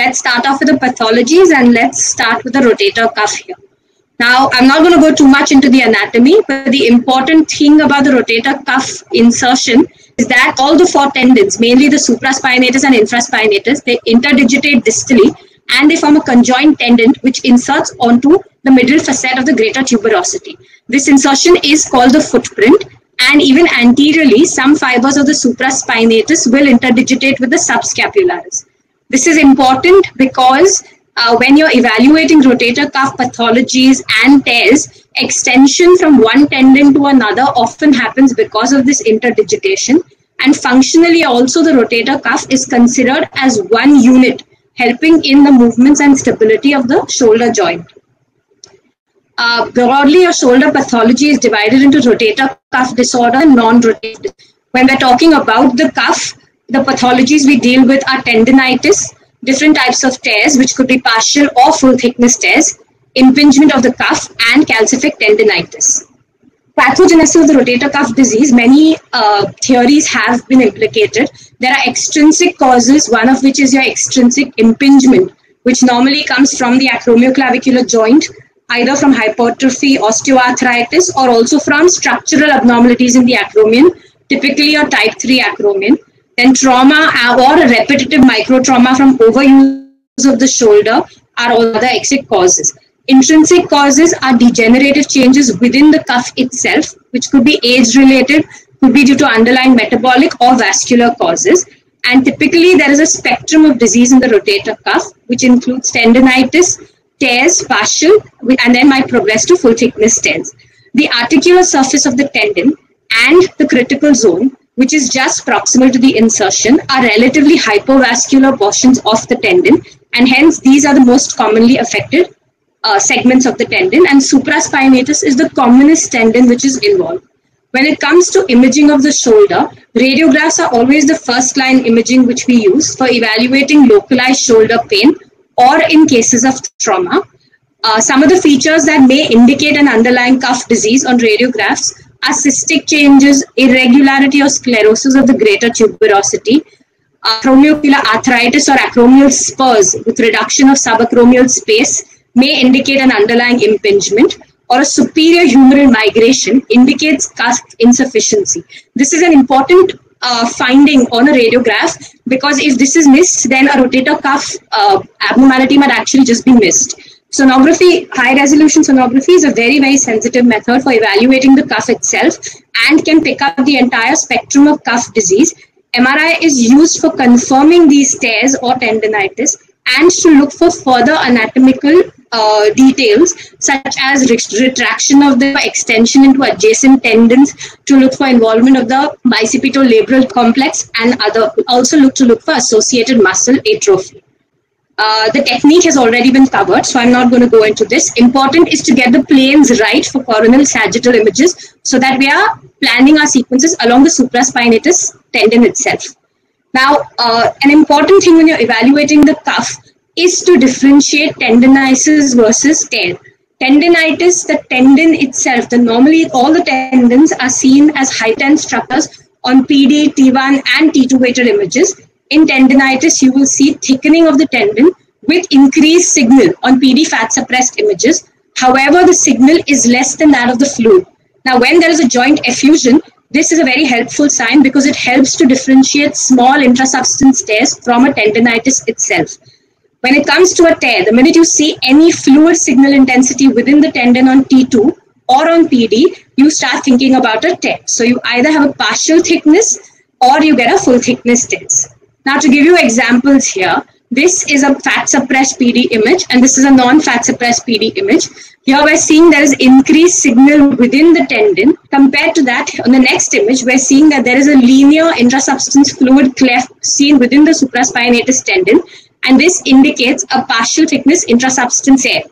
Let's start off with the pathologies and let's start with the rotator cuff here. Now, I'm not going to go too much into the anatomy, but the important thing about the rotator cuff insertion is that all the four tendons, mainly the supraspinatus and infraspinatus, they interdigitate distally and they form a conjoined tendon which inserts onto the middle facet of the greater tuberosity. This insertion is called the footprint and even anteriorly, some fibers of the supraspinatus will interdigitate with the subscapularis. This is important because uh, when you're evaluating rotator cuff pathologies and tears, extension from one tendon to another often happens because of this interdigitation. And functionally, also, the rotator cuff is considered as one unit, helping in the movements and stability of the shoulder joint. Uh, broadly, a shoulder pathology is divided into rotator cuff disorder and non-rotator. When we're talking about the cuff, the pathologies we deal with are tendinitis, different types of tears, which could be partial or full thickness tears, impingement of the cuff, and calcific tendinitis. Pathogenesis of the rotator cuff disease, many uh, theories have been implicated. There are extrinsic causes, one of which is your extrinsic impingement, which normally comes from the acromioclavicular joint, either from hypertrophy, osteoarthritis, or also from structural abnormalities in the acromion, typically a type 3 acromion. Then trauma uh, or a repetitive microtrauma from overuse of the shoulder are all the exit causes. Intrinsic causes are degenerative changes within the cuff itself, which could be age related, could be due to underlying metabolic or vascular causes. And typically, there is a spectrum of disease in the rotator cuff, which includes tendinitis, tears, partial, and then might progress to full thickness tears. The articular surface of the tendon and the critical zone which is just proximal to the insertion, are relatively hypovascular portions of the tendon, and hence these are the most commonly affected uh, segments of the tendon, and supraspinatus is the commonest tendon which is involved. When it comes to imaging of the shoulder, radiographs are always the first line imaging which we use for evaluating localized shoulder pain or in cases of trauma. Uh, some of the features that may indicate an underlying cuff disease on radiographs are cystic changes, irregularity or sclerosis of the greater tuberosity, acromial arthritis or acromial spurs with reduction of subacromial space may indicate an underlying impingement or a superior humeral migration indicates cuff insufficiency. This is an important uh, finding on a radiograph because if this is missed, then a rotator cuff uh, abnormality might actually just be missed. Sonography, high resolution sonography is a very, very sensitive method for evaluating the cuff itself and can pick up the entire spectrum of cuff disease. MRI is used for confirming these tears or tendinitis and to look for further anatomical uh, details such as retraction of the extension into adjacent tendons to look for involvement of the bicipital labral complex and other also look to look for associated muscle atrophy. Uh, the technique has already been covered, so I'm not going to go into this. Important is to get the planes right for coronal sagittal images so that we are planning our sequences along the supraspinatus tendon itself. Now, uh, an important thing when you're evaluating the cuff is to differentiate tendinitis versus tear. Tendinitis, the tendon itself, the normally all the tendons are seen as heightened structures on PD, T1 and T2 weighted images in tendinitis, you will see thickening of the tendon with increased signal on PD fat suppressed images. However, the signal is less than that of the fluid. Now, when there is a joint effusion, this is a very helpful sign because it helps to differentiate small intrasubstance tears from a tendinitis itself. When it comes to a tear, the minute you see any fluid signal intensity within the tendon on T2 or on PD, you start thinking about a tear. So you either have a partial thickness or you get a full thickness tears. Now to give you examples here, this is a fat suppressed PD image and this is a non-fat suppressed PD image. Here we're seeing there is increased signal within the tendon. Compared to that, on the next image, we're seeing that there is a linear intrasubstance fluid cleft seen within the supraspinatus tendon. And this indicates a partial thickness intrasubstance tear.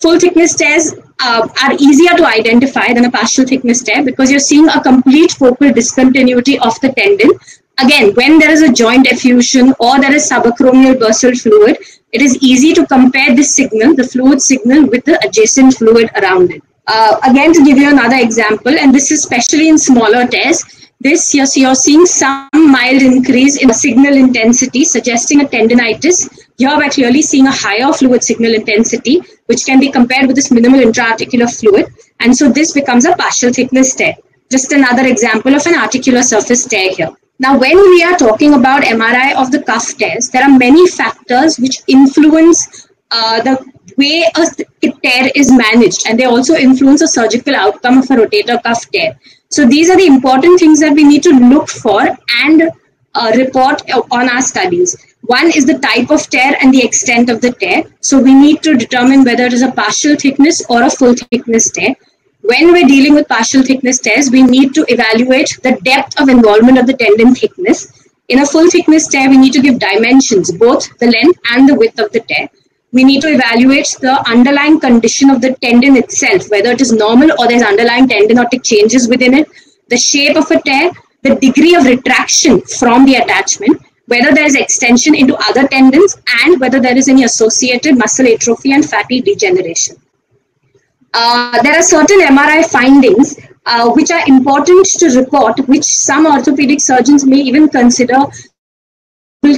Full thickness tears uh, are easier to identify than a partial thickness tear because you're seeing a complete focal discontinuity of the tendon Again, when there is a joint effusion or there is subacromial bursal fluid, it is easy to compare this signal, the fluid signal, with the adjacent fluid around it. Uh, again, to give you another example, and this is especially in smaller tears, this you're, you're seeing some mild increase in signal intensity, suggesting a tendinitis, Here we're clearly seeing a higher fluid signal intensity, which can be compared with this minimal intra-articular fluid. And so this becomes a partial thickness tear. Just another example of an articular surface tear here. Now, when we are talking about MRI of the cuff tears, there are many factors which influence uh, the way a tear is managed, and they also influence the surgical outcome of a rotator cuff tear. So these are the important things that we need to look for and uh, report on our studies. One is the type of tear and the extent of the tear. So we need to determine whether it is a partial thickness or a full thickness tear when we're dealing with partial thickness tears, we need to evaluate the depth of involvement of the tendon thickness. In a full thickness tear, we need to give dimensions, both the length and the width of the tear. We need to evaluate the underlying condition of the tendon itself, whether it is normal or there's underlying tendinotic changes within it, the shape of a tear, the degree of retraction from the attachment, whether there is extension into other tendons, and whether there is any associated muscle atrophy and fatty degeneration. Uh, there are certain MRI findings uh, which are important to report, which some orthopedic surgeons may even consider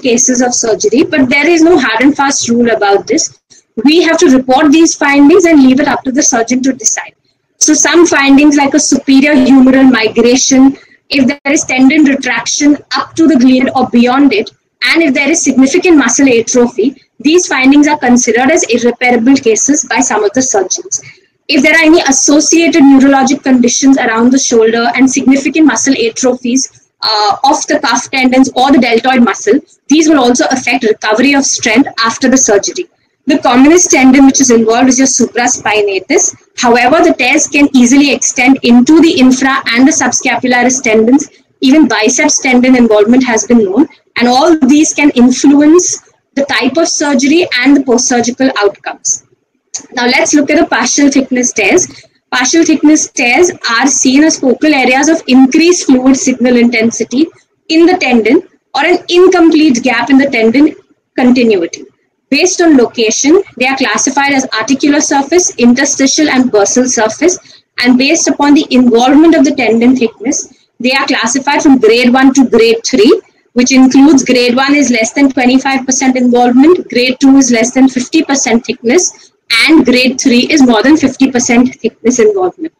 cases of surgery, but there is no hard and fast rule about this. We have to report these findings and leave it up to the surgeon to decide. So some findings like a superior humeral migration, if there is tendon retraction up to the glenoid or beyond it, and if there is significant muscle atrophy, these findings are considered as irreparable cases by some of the surgeons if there are any associated neurologic conditions around the shoulder and significant muscle atrophies uh, of the cuff tendons or the deltoid muscle, these will also affect recovery of strength after the surgery. The commonest tendon which is involved is your supraspinatus. However, the tears can easily extend into the infra and the subscapularis tendons. Even biceps tendon involvement has been known. And all these can influence the type of surgery and the post-surgical outcomes. Now let's look at the partial thickness tears. Partial thickness tears are seen as focal areas of increased fluid signal intensity in the tendon or an incomplete gap in the tendon continuity. Based on location, they are classified as articular surface, interstitial and bursal surface and based upon the involvement of the tendon thickness, they are classified from grade 1 to grade 3 which includes grade 1 is less than 25% involvement, grade 2 is less than 50% thickness, and grade 3 is more than 50% thickness involvement.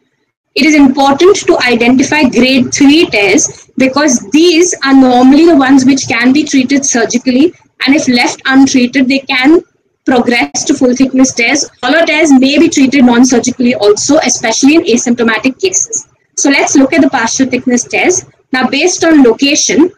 It is important to identify grade 3 tears because these are normally the ones which can be treated surgically and if left untreated, they can progress to full thickness tears. Smaller tears may be treated non-surgically also, especially in asymptomatic cases. So let's look at the partial thickness tears. Now, based on location,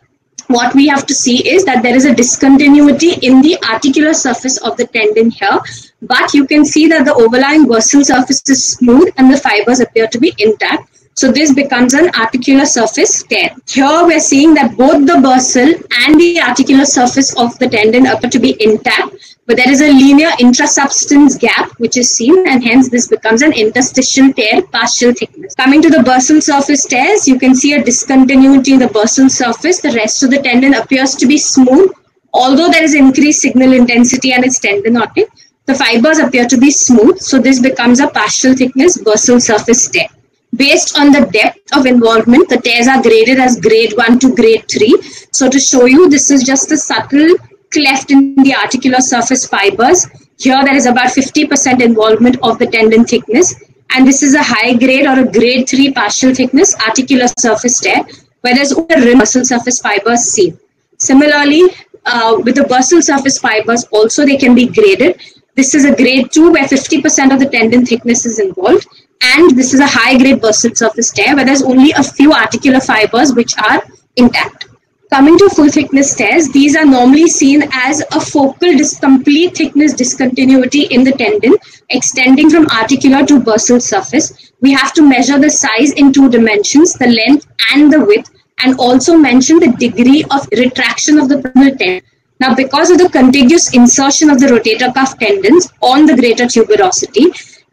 what we have to see is that there is a discontinuity in the articular surface of the tendon here, but you can see that the overlying bursal surface is smooth and the fibers appear to be intact. So this becomes an articular surface tear. Here we're seeing that both the bursal and the articular surface of the tendon appear to be intact, but there is a linear intrasubstance gap which is seen and hence this becomes an interstitial tear partial thickness. Coming to the bursal surface tears, you can see a discontinuity in the bursal surface. The rest of the tendon appears to be smooth. Although there is increased signal intensity and it's tendinotic, the fibers appear to be smooth. So this becomes a partial thickness bursal surface tear. Based on the depth of involvement, the tears are graded as grade 1 to grade 3. So to show you, this is just a subtle cleft in the articular surface fibers. Here there is about 50% involvement of the tendon thickness. And this is a high grade or a grade 3 partial thickness articular surface tear where there's only bursal surface fibers seen. Similarly, uh, with the bursal surface fibers also they can be graded. This is a grade 2 where 50% of the tendon thickness is involved. And this is a high grade bursal surface tear where there's only a few articular fibers which are intact. Coming to full thickness tears, these are normally seen as a focal complete thickness discontinuity in the tendon extending from articular to bursal surface. We have to measure the size in two dimensions, the length and the width, and also mention the degree of retraction of the tendon. Now, because of the contiguous insertion of the rotator cuff tendons on the greater tuberosity,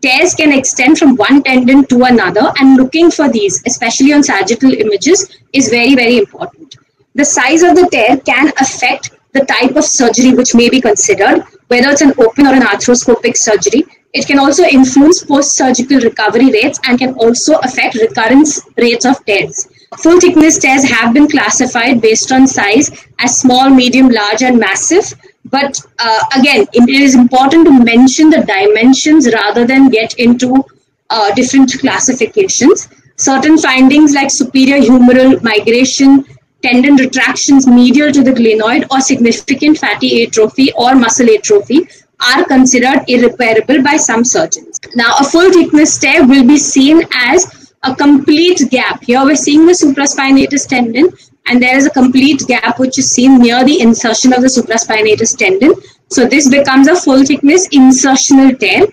tears can extend from one tendon to another and looking for these, especially on sagittal images, is very, very important. The size of the tear can affect the type of surgery which may be considered, whether it's an open or an arthroscopic surgery. It can also influence post-surgical recovery rates and can also affect recurrence rates of tears. Full thickness tears have been classified based on size as small, medium, large, and massive. But uh, again, it is important to mention the dimensions rather than get into uh, different classifications. Certain findings like superior humeral migration, tendon retractions medial to the glenoid, or significant fatty atrophy or muscle atrophy are considered irreparable by some surgeons. Now, a full thickness tear will be seen as a complete gap. Here we're seeing the supraspinatus tendon and there is a complete gap which is seen near the insertion of the supraspinatus tendon. So this becomes a full thickness insertional tear.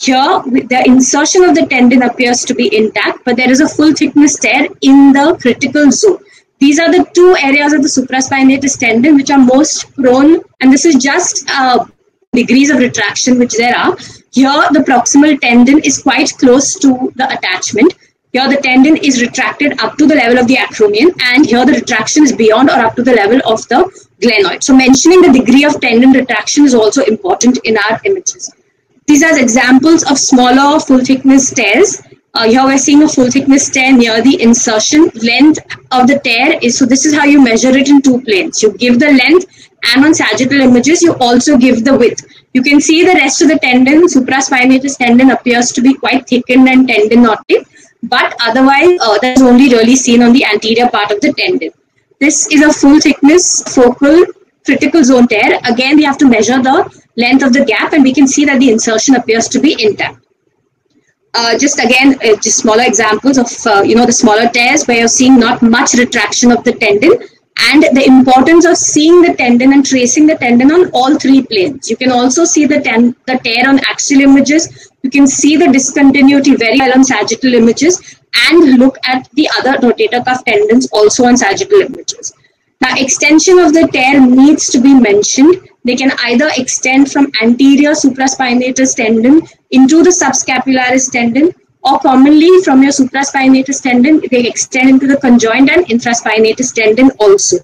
Here, the insertion of the tendon appears to be intact, but there is a full thickness tear in the critical zone. These are the two areas of the supraspinatus tendon which are most prone, and this is just uh, degrees of retraction which there are. Here, the proximal tendon is quite close to the attachment. Here, the tendon is retracted up to the level of the acromion, and here the retraction is beyond or up to the level of the glenoid. So, mentioning the degree of tendon retraction is also important in our images. These are examples of smaller full thickness tears. Uh, here we're seeing a full thickness tear near the insertion. Length of the tear is, so this is how you measure it in two planes. You give the length and on sagittal images, you also give the width. You can see the rest of the tendon, supraspinatus tendon appears to be quite thickened and tendinotic, but otherwise uh, that is only really seen on the anterior part of the tendon. This is a full thickness focal critical zone tear. Again, we have to measure the length of the gap and we can see that the insertion appears to be intact. Uh, just again, uh, just smaller examples of, uh, you know, the smaller tears where you're seeing not much retraction of the tendon and the importance of seeing the tendon and tracing the tendon on all three planes. You can also see the, ten the tear on axial images. You can see the discontinuity very well on sagittal images and look at the other rotator cuff tendons also on sagittal images. Now, extension of the tear needs to be mentioned. They can either extend from anterior supraspinatus tendon into the subscapularis tendon or commonly from your supraspinatus tendon, they extend into the conjoint and infraspinatus tendon also.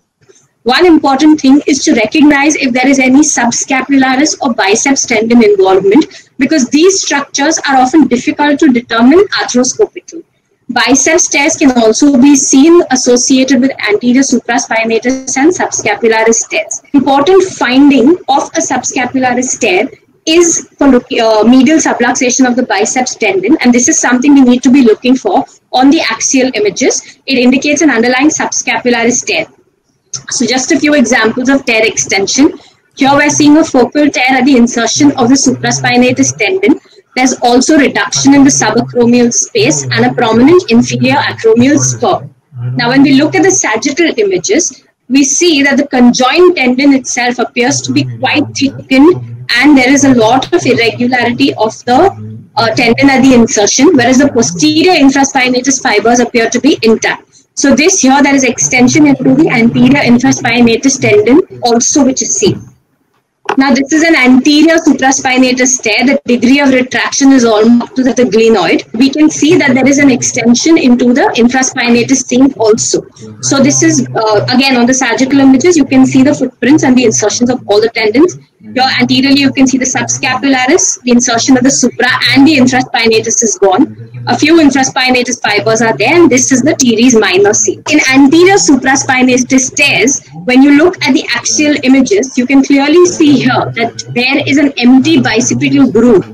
One important thing is to recognize if there is any subscapularis or biceps tendon involvement because these structures are often difficult to determine arthroscopically. Biceps tears can also be seen associated with anterior supraspinatus and subscapularis tears. Important finding of a subscapularis tear is for medial subluxation of the biceps tendon, and this is something we need to be looking for on the axial images. It indicates an underlying subscapularis tear. So just a few examples of tear extension. Here we're seeing a focal tear at the insertion of the supraspinatus tendon. There's also reduction in the subacromial space and a prominent inferior acromial spur. Now, when we look at the sagittal images, we see that the conjoined tendon itself appears to be quite thickened and there is a lot of irregularity of the uh, tendon at the insertion, whereas the posterior infraspinatus fibers appear to be intact. So this here, there is extension into the anterior infraspinatus tendon also which is seen. Now this is an anterior supraspinatus tear. The degree of retraction is almost to the glenoid. We can see that there is an extension into the infraspinatus sink also. So this is, uh, again, on the sagittal images, you can see the footprints and the insertions of all the tendons. Here anteriorly, you can see the subscapularis, the insertion of the supra and the infraspinatus is gone. A few infraspinatus fibers are there and this is the teres minor C. In anterior supraspinatus tears, when you look at the axial images, you can clearly see here that there is an empty bicipital groove.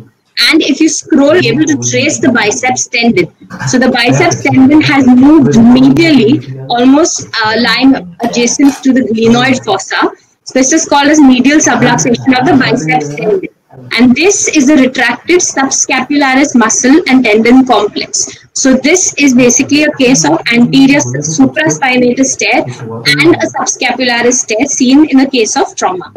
And if you scroll, you're able to trace the biceps tendon. So the biceps tendon has moved medially, almost uh, lying adjacent to the glenoid fossa this is called as medial subluxation of the biceps tendon. And this is the retracted subscapularis muscle and tendon complex. So this is basically a case of anterior supraspinatus tear and a subscapularis tear seen in a case of trauma.